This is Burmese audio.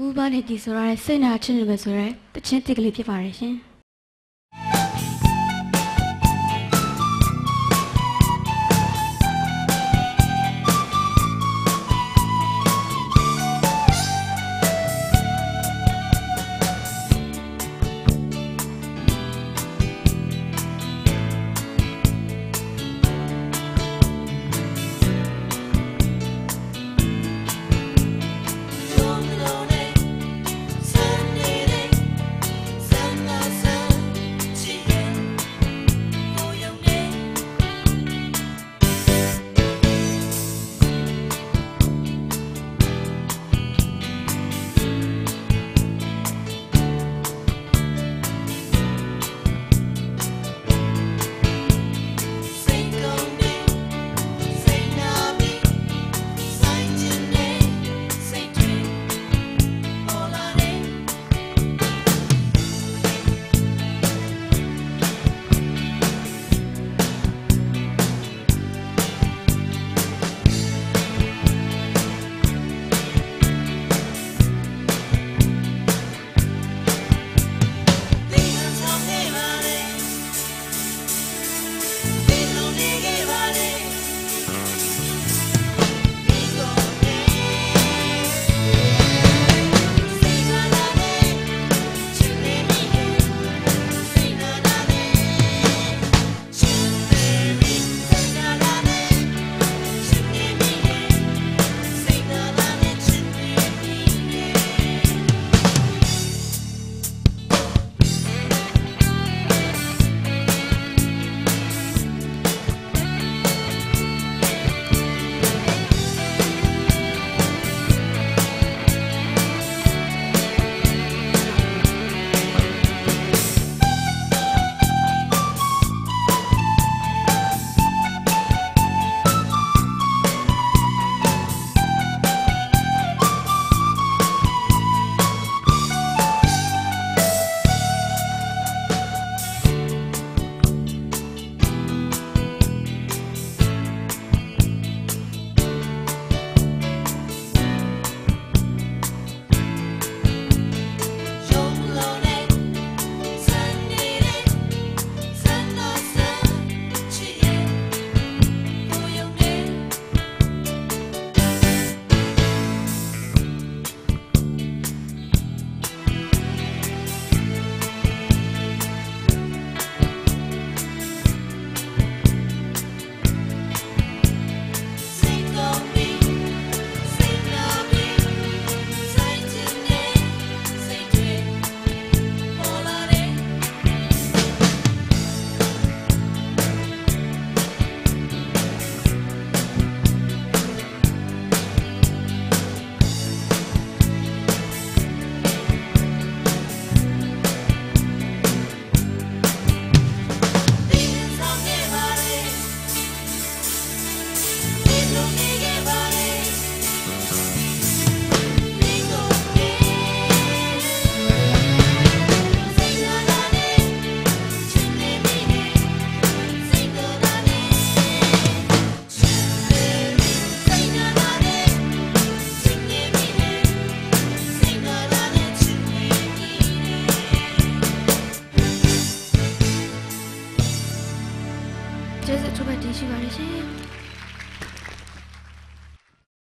ဦးဘာနေတီဆိုရတဲ့စိတ်နာချင်းနေပဲဆိုရဲတချင်းတစ်ကလေးဖြစ်ပါတယ်ရှင် ကျေးဇူးအထူးပဲတင်ရှိပါတယ်ရှင်။